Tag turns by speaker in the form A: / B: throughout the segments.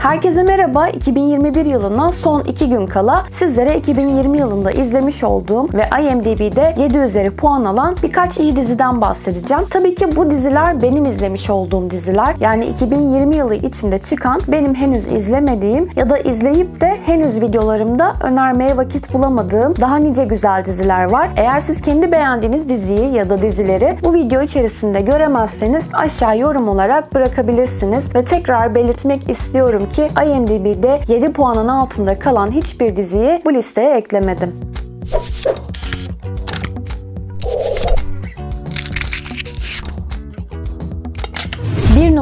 A: Herkese merhaba. 2021 yılından son 2 gün kala sizlere 2020 yılında izlemiş olduğum ve IMDb'de 7 üzeri puan alan birkaç iyi diziden bahsedeceğim. Tabii ki bu diziler benim izlemiş olduğum diziler. Yani 2020 yılı içinde çıkan benim henüz izlemediğim ya da izleyip de henüz videolarımda önermeye vakit bulamadığım daha nice güzel diziler var. Eğer siz kendi beğendiğiniz diziyi ya da dizileri bu video içerisinde göremezseniz aşağı yorum olarak bırakabilirsiniz ve tekrar belirtmek istiyorum ki IMDb'de 7 puanın altında kalan hiçbir diziyi bu listeye eklemedim.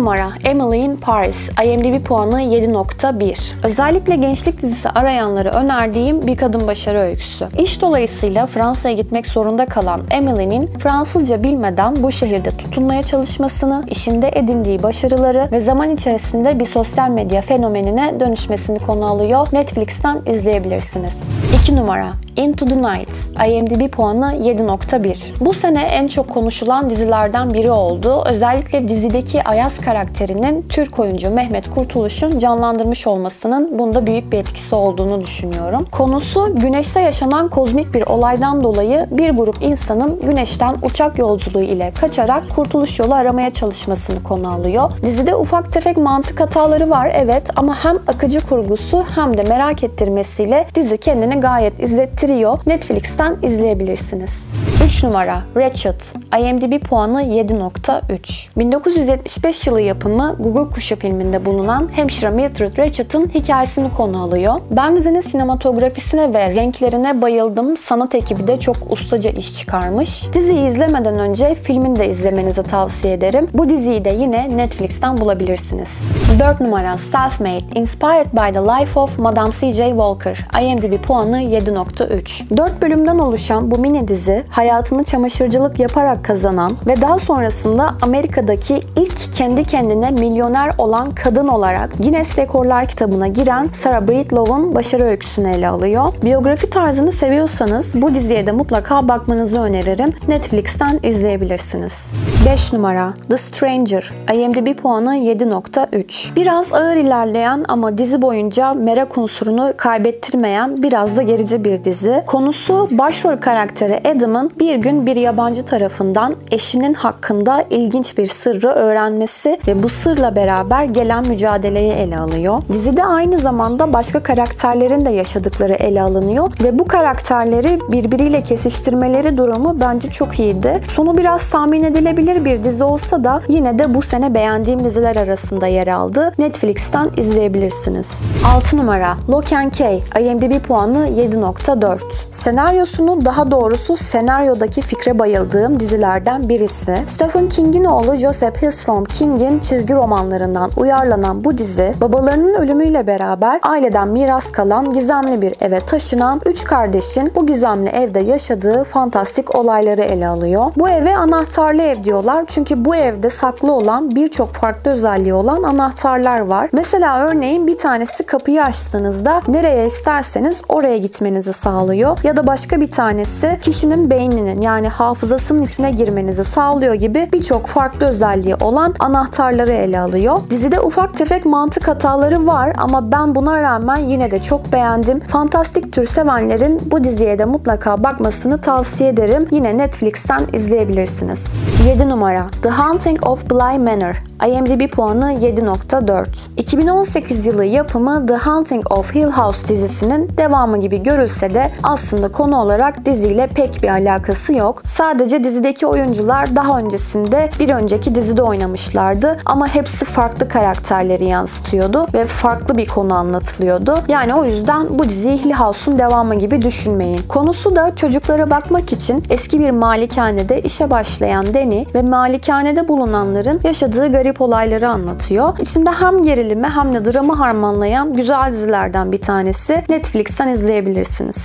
A: Numara Emily in Paris. IMDb puanı 7.1. Özellikle gençlik dizisi arayanları önerdiğim bir kadın başarı öyküsü. İş dolayısıyla Fransa'ya gitmek zorunda kalan Emily'nin Fransızca bilmeden bu şehirde tutunmaya çalışmasını, işinde edindiği başarıları ve zaman içerisinde bir sosyal medya fenomenine dönüşmesini konu alıyor. Netflix'ten izleyebilirsiniz. 2 numara Into the Night. IMDb puanı 7.1. Bu sene en çok konuşulan dizilerden biri oldu. Özellikle dizideki Ayaz karakterinin Türk oyuncu Mehmet Kurtuluş'un canlandırmış olmasının bunda büyük bir etkisi olduğunu düşünüyorum. Konusu güneşte yaşanan kozmik bir olaydan dolayı bir grup insanın güneşten uçak yolculuğu ile kaçarak kurtuluş yolu aramaya çalışmasını konu alıyor. Dizide ufak tefek mantık hataları var evet ama hem akıcı kurgusu hem de merak ettirmesiyle dizi kendini gayet izlettiriyor. Netflix'ten izleyebilirsiniz. 3 numara Ratchet. IMDb puanı 7.3. 1975 yılı yapımı Google Kuşu filminde bulunan hemşire Mildred Ratchet'ın hikayesini konu alıyor. Ben dizinin sinematografisine ve renklerine bayıldım. Sanat ekibi de çok ustaca iş çıkarmış. Diziyi izlemeden önce filmini de izlemenizi tavsiye ederim. Bu diziyi de yine Netflix'ten bulabilirsiniz. 4 numara Self-Made. Inspired by the Life of Madame C.J. Walker. IMDb puanı 7.3. 4 bölümden oluşan bu mini dizi hayatını çamaşırcılık yaparak kazanan ve daha sonrasında Amerika'daki ilk kendi kendine milyoner olan kadın olarak Guinness Rekorlar kitabına giren Sarah Breedlove'un başarı öyküsünü ele alıyor. Biyografi tarzını seviyorsanız bu diziye de mutlaka bakmanızı öneririm. Netflix'ten izleyebilirsiniz. 5 numara The Stranger. IMDb puanı 7.3. Biraz ağır ilerleyen ama dizi boyunca merak unsurunu kaybettirmeyen biraz da gerici bir dizi. Konusu başrol karakteri Adam'ın bir gün bir yabancı tarafından eşinin hakkında ilginç bir sırrı öğrenmesi ve bu sırla beraber gelen mücadeleyi ele alıyor. Dizide aynı zamanda başka karakterlerin de yaşadıkları ele alınıyor ve bu karakterleri birbiriyle kesiştirmeleri durumu bence çok iyiydi. Sonu biraz tahmin edilebilir bir dizi olsa da yine de bu sene beğendiğim diziler arasında yer aldı. Netflix'ten izleyebilirsiniz. 6 numara Lock and Key. IMDb puanı 7.4. Senaryosunu daha doğrusu senaryodaki fikre bayıldığım dizilerden birisi. Stephen King'in oğlu Joseph Hillstrom King'in çizgi romanlarından uyarlanan bu dizi babalarının ölümüyle beraber aileden miras kalan gizemli bir eve taşınan üç kardeşin bu gizemli evde yaşadığı fantastik olayları ele alıyor. Bu eve anahtarlı ev diyorlar çünkü bu evde saklı olan birçok farklı özelliği olan anahtarlar var. Mesela örneğin bir tanesi kapıyı açtığınızda nereye isterseniz oraya gitmenizi sağlıyor ya da başka bir tanesi kişinin beyninin yani hafızasının içine girmenizi sağlıyor gibi birçok farklı özelliği olan anahtarları ele alıyor. Dizide ufak tefek mantık hataları var ama ben buna rağmen yine de çok beğendim. Fantastik tür sevenlerin bu diziye de mutlaka bakmasını tavsiye ederim. Yine Netflix'ten izleyebilirsiniz. 7 numara The Haunting of Bly Manor IMDb puanı 7.4. 2018 yılı yapımı The Haunting of Hill House dizisinin devamı gibi görülse de aslında konu olarak diziyle pek bir alakası yok. Sadece dizideki oyuncular daha öncesinde bir önceki dizide oynamışlardı ama hepsi farklı karakterleri yansıtıyordu ve farklı bir konu anlatılıyordu. Yani o yüzden bu diziyi Hill House'un devamı gibi düşünmeyin. Konusu da çocuklara bakmak için eski bir malikanede işe başlayan Danny ve malikanede bulunanların yaşadığı garip olayları anlatıyor. İçinde hem gerilimi hem de dramı harmanlayan güzel dizilerden bir tanesi. Netflix'ten izleyebilirsiniz.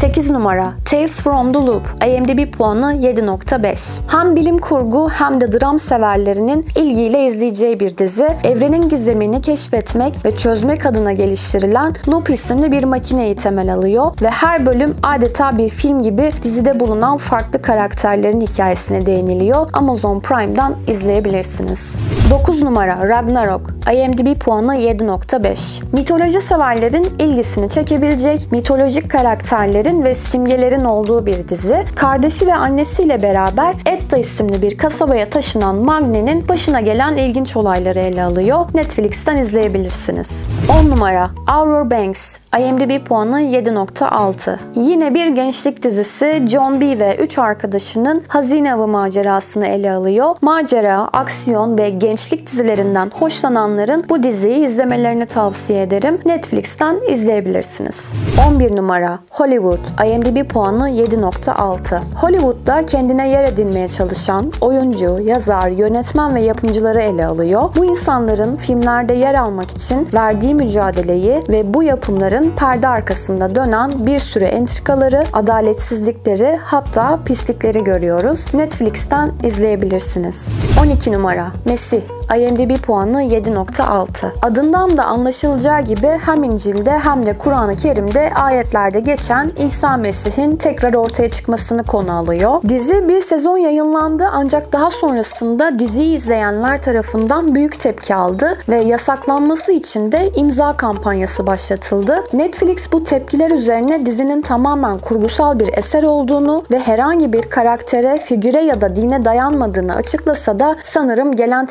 A: 8 numara Tales from the Loop IMDb puanı 7.5 Hem bilim kurgu hem de dram severlerinin ilgiyle izleyeceği bir dizi. Evrenin gizemini keşfetmek ve çözmek adına geliştirilen Loop isimli bir makineyi temel alıyor ve her bölüm adeta bir film gibi dizide bulunan farklı karakterlerin hikayesine değiniliyor ama Amazon Prime'dan izleyebilirsiniz. 9 numara Ragnarok IMDb puanı 7.5. Mitoloji severlerin ilgisini çekebilecek mitolojik karakterlerin ve simgelerin olduğu bir dizi. Kardeşi ve annesiyle beraber Edda isimli bir kasabaya taşınan Magne'nin başına gelen ilginç olayları ele alıyor. Netflix'ten izleyebilirsiniz. 10 numara Aurora Banks IMDb puanı 7.6. Yine bir gençlik dizisi John B ve 3 arkadaşının hazine avı macerasını ele alıyor. Macera, aksiyon ve gençlik dizilerinden hoşlananların bu diziyi izlemelerini tavsiye ederim. Netflix'ten izleyebilirsiniz. 11 numara Hollywood IMDb puanı 7.6. Hollywood'da kendine yer edinmeye çalışan oyuncu, yazar, yönetmen ve yapımcıları ele alıyor. Bu insanların filmlerde yer almak için verdiği mücadeleyi ve bu yapımların perde arkasında dönen bir sürü entrikaları, adaletsizlikleri hatta pislikleri görüyoruz. Netflix'ten izleyebilirsiniz. 12 numara. Mesih IMDb puanı 7.6. Adından da anlaşılacağı gibi hem İncil'de hem de Kur'an-ı Kerim'de ayetlerde geçen İsa Mesih'in tekrar ortaya çıkmasını konu alıyor. Dizi bir sezon yayınlandı ancak daha sonrasında diziyi izleyenler tarafından büyük tepki aldı ve yasaklanması için de imza kampanyası başlatıldı. Netflix bu tepkiler üzerine dizinin tamamen kurgusal bir eser olduğunu ve herhangi bir karaktere, figüre ya da dine dayanmadığını açıklasa da sanırım gelen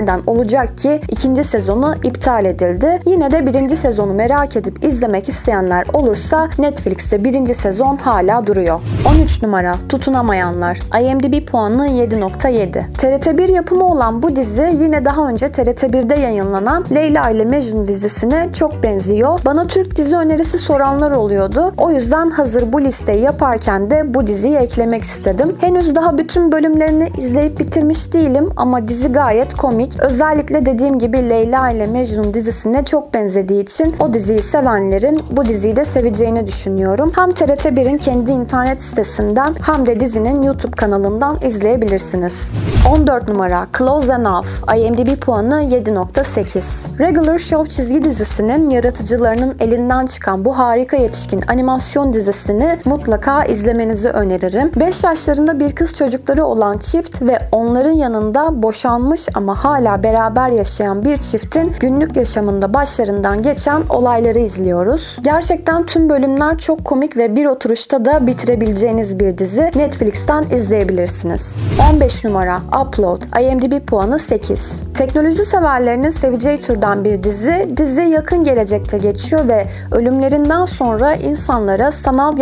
A: tepkilerden olacak ki ikinci sezonu iptal edildi. Yine de birinci sezonu merak edip izlemek isteyenler olursa Netflix'te birinci sezon hala duruyor. 13 numara Tutunamayanlar IMDb puanı 7.7. TRT1 yapımı olan bu dizi yine daha önce TRT1'de yayınlanan Leyla ile Mecnun dizisine çok benziyor. Bana Türk dizi önerisi soranlar oluyordu. O yüzden hazır bu listeyi yaparken de bu diziyi eklemek istedim. Henüz daha bütün bölümlerini izleyip bitirmiş değilim ama dizi gayet komik. Özellikle dediğim gibi Leyla ile Mecnun dizisine çok benzediği için o diziyi sevenlerin bu diziyi de seveceğini düşünüyorum. Hem TRT1'in kendi internet sitesinden hem de dizinin YouTube kanalından izleyebilirsiniz. 14 numara Close Enough IMDb puanı 7.8. Regular Show çizgi dizisinin yaratıcılarının elinden çıkan bu harika yetişkin animasyon dizisini mutlaka izlemenizi öneririm. 5 yaşlarında bir kız çocukları olan çift ve onların yanında boşanmış ama hala beraber yaşayan bir çiftin günlük yaşamında başlarından geçen olayları izliyoruz. Gerçekten tüm bölümler çok komik ve bir oturuşta da bitirebileceğiniz bir dizi. Netflix'ten izleyebilirsiniz. 15 numara Upload IMDb puanı 8. Teknoloji severlerinin seveceği türden bir dizi. Dizi yakın gelecekte geçiyor ve ölümlerinden sonra insanlara sanal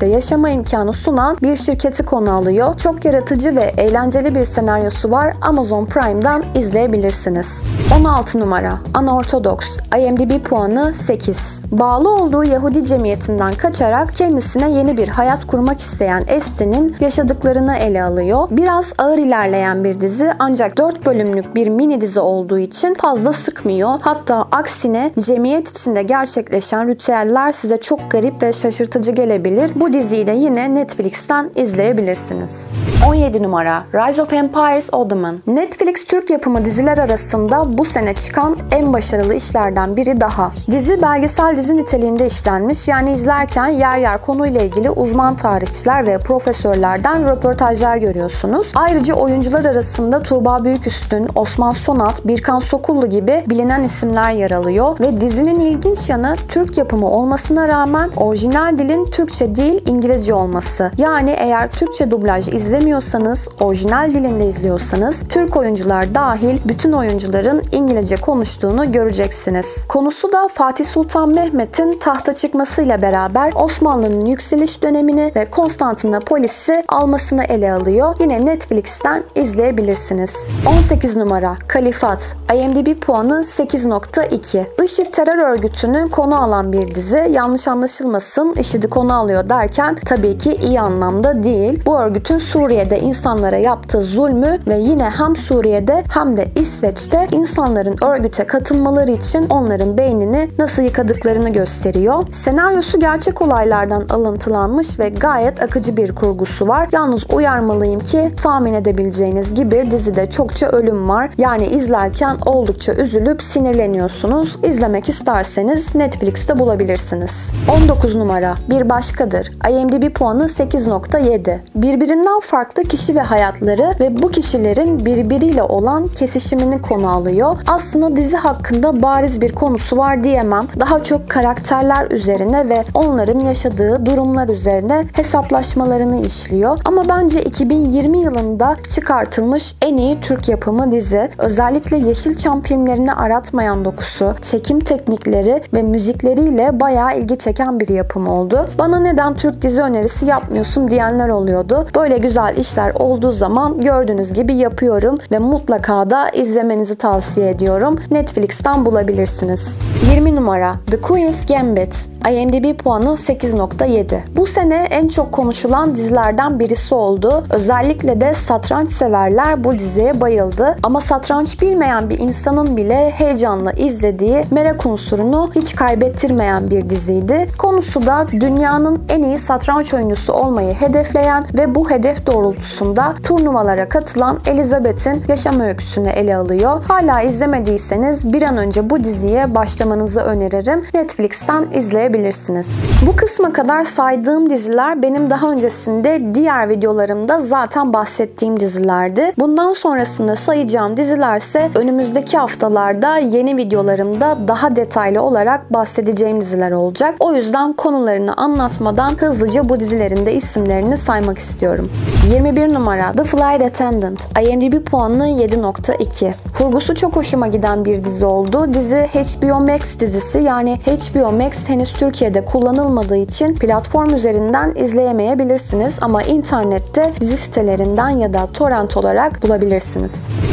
A: gerçeklikte yaşama imkanı sunan bir şirketi konu alıyor. Çok yaratıcı ve eğlenceli bir senaryosu var. Amazon Prime'dan izleyebilirsiniz. 16 numara Unorthodox IMDb puanı 8. Bağlı olduğu Yahudi cemiyetinden kaçarak kendisine yeni bir hayat kurmak isteyen Estin'in yaşadıklarını ele alıyor. Biraz ağır ilerleyen bir dizi ancak 4 bölümlük bir mini dizi olduğu için fazla sıkmıyor. Hatta aksine cemiyet içinde gerçekleşen ritüeller size çok garip ve şaşırtıcı gelebilir. Bu diziyi de yine Netflix'ten izleyebilirsiniz. 17 numara Rise of Empires Ottoman Netflix Türk yapımı diziler arasında bu sene çıkan en başarılı işlerden biri daha. Dizi belgesel dizi niteliğinde işlenmiş yani izlerken yer yer konuyla ilgili uzman tarihçiler ve profesörlerden röportajlar görüyorsunuz. Ayrıca oyuncular arasında Tuğba Büyüküstün, Osman Sonat, Birkan Sokullu gibi bilinen isimler yer alıyor ve dizinin ilginç yanı Türk yapımı olmasına rağmen orijinal dilin Türkçe değil İngilizce olması. Yani eğer Türkçe dublaj izlemiyorsanız, orijinal dilinde izliyorsanız Türk oyuncular dahil bütün oyuncuların İngilizce konuştuğunu göreceksiniz. Konusu da Fatih Sultan Mehmet'in tahta çıkmasıyla beraber Osmanlı'nın yükseliş dönemini ve Konstantinopolis'i almasını ele alıyor. Yine Netflix'ten izleyebilirsiniz. 18 numara Kalifat IMDb puanı 8.2. IŞİD terör örgütünü konu alan bir dizi. Yanlış anlaşılmasın IŞİD'i konu alıyor derken tabii ki iyi anlamda değil. Bu örgütün Suriye'de insanlara yaptığı zulmü ve yine hem Suriye'de hem de İsveç'te insanların örgüte katılmaları için onların beynini nasıl yıkadıklarını gösteriyor. Senaryosu gerçek olaylardan alıntılanmış ve gayet akıcı bir kurgusu var. Yalnız uyarmalıyım ki tahmin edebileceğiniz gibi dizide çokça ölüm var. Yani izlerken oldukça üzülüp sinirleniyorsunuz. İzlemek isterseniz Netflix'te bulabilirsiniz. 19 numara Bir Başkadır. IMDb puanı 8.7. Birbirinden farklı kişi ve hayatları ve bu kişilerin birbiriyle olan kesişimini konu alıyor. Aslında dizi hakkında bariz bir konusu var diyemem. Daha çok karakterler üzerine ve onların yaşadığı durumlar üzerine hesaplaşmalarını işliyor. Ama bence 2020 yılında çıkartılmış en iyi Türk yapımı dizi. Özellikle Yeşilçam filmlerini aratmayan dokusu, çekim teknikleri ve müzikleriyle bayağı ilgi çeken bir yapım oldu. Bana neden Türk dizi önerisi yapmıyorsun diyenler oluyordu. Böyle güzel işler olduğu zaman gördüğünüz gibi yapıyorum ve mutlaka da izlemenizi tavsiye ediyorum. Netflix'ten bulabilirsiniz. 20 numara The Queen's Gambit IMDb puanı 8.7. Bu sene en çok konuşulan dizilerden birisi oldu. Özellikle de satranç severler bu diziye bayıldı. Ama satranç bilmeyen bir insanın bile heyecanla izlediği merak unsurunu hiç kaybettirmeyen bir diziydi. Konusu da dünyanın en iyi satranç oyuncusu olmayı hedefleyen ve bu hedef doğrultusunda turnuvalara katılan Elizabeth'in yaşam öyküsünü ele alıyor. Hala izlemediyseniz bir an önce bu diziye başlamanızı öneririm. Netflix'ten izleyebilirsiniz. Bu kısma kadar saydığım diziler benim daha öncesinde diğer videolarımda zaten bahsettiğim dizilerdi. Bundan sonrasında sayacağım dizilerse önümüzdeki haftalarda yeni videolarımda daha detaylı olarak bahsedeceğim diziler olacak. O yüzden konularını anlatmadan hızlıca bu dizilerin de isimlerini saymak istiyorum. 21 numara The Flight Attendant. IMDb puanı 7.2. Kurgusu çok hoşuma giden bir dizi oldu. Dizi HBO Max dizisi yani HBO Max henüz Türkiye'de kullanılmadığı için platform üzerinden izleyemeyebilirsiniz ama internette dizi sitelerinden ya da torrent olarak bulabilirsiniz.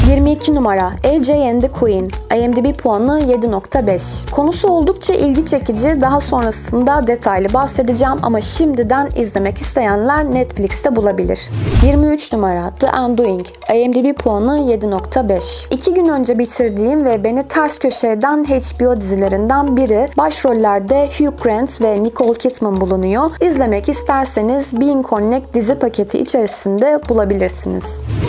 A: 22 numara AJ and the Queen. IMDb puanı 7.5. Konusu oldukça ilgi çekici. Daha sonrasında detaylı bahsedeceğim ama şimdiden izlemek isteyenler Netflix'te bulabilir. 23 numara The Undoing. IMDb puanı 7.5. İki gün önce bitirdiğim ve beni ters köşe eden HBO dizilerinden biri. Başrollerde Hugh Grant ve Nicole Kidman bulunuyor. İzlemek isterseniz Being Connect dizi paketi içerisinde bulabilirsiniz.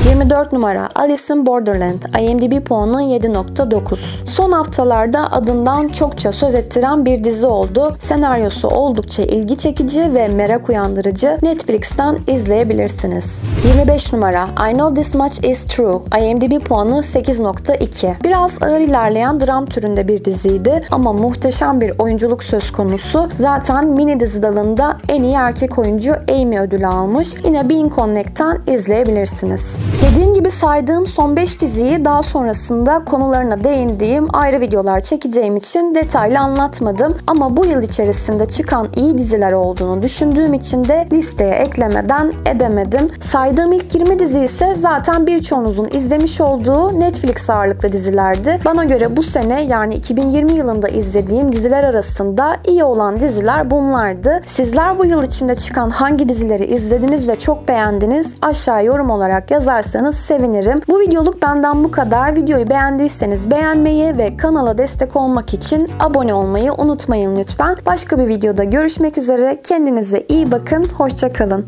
A: 24 numara Alice in Borderland. IMDb puanı 7.9. Son haftalarda adından çokça söz ettiren bir dizi oldu. Senaryosu oldukça ilgi çekici ve merak uyandırıcı. Netflix'ten izleyebilirsiniz. 25 numara I Know This Much Is True. IMDb puanı 8.2. Biraz ağır ilerleyen dram türünde bir diziydi ama muhteşem bir oyunculuk söz konusu. Zaten mini dizi dalında en iyi erkek oyuncu Amy ödülü almış. Yine Being Connect'ten izleyebilirsiniz. Dediğim gibi saydığım son 5 diziyi daha sonrasında konularına değindiğim ayrı videolar çekeceğim için detaylı anlatmadım. Ama bu yıl içerisinde çıkan iyi diziler olduğunu düşündüğüm için de listeye eklemeden edemedim. Saydığım ilk 20 dizi ise zaten birçoğunuzun izlemiş olduğu Netflix ağırlıklı dizilerdi. Bana göre bu sene yani 2020 yılında izlediğim diziler arasında iyi olan diziler bunlardı. Sizler bu yıl içinde çıkan hangi dizileri izlediniz ve çok beğendiniz aşağı yorum olarak yazarsanız sevinirim. Bu videoluk benden bu kadar. Videoyu beğendiyseniz beğenmeyi ve kanala destek olmak için abone olmayı unutmayın lütfen. Başka bir videoda görüşmek üzere. Kendinize iyi bakın. Hoşçakalın.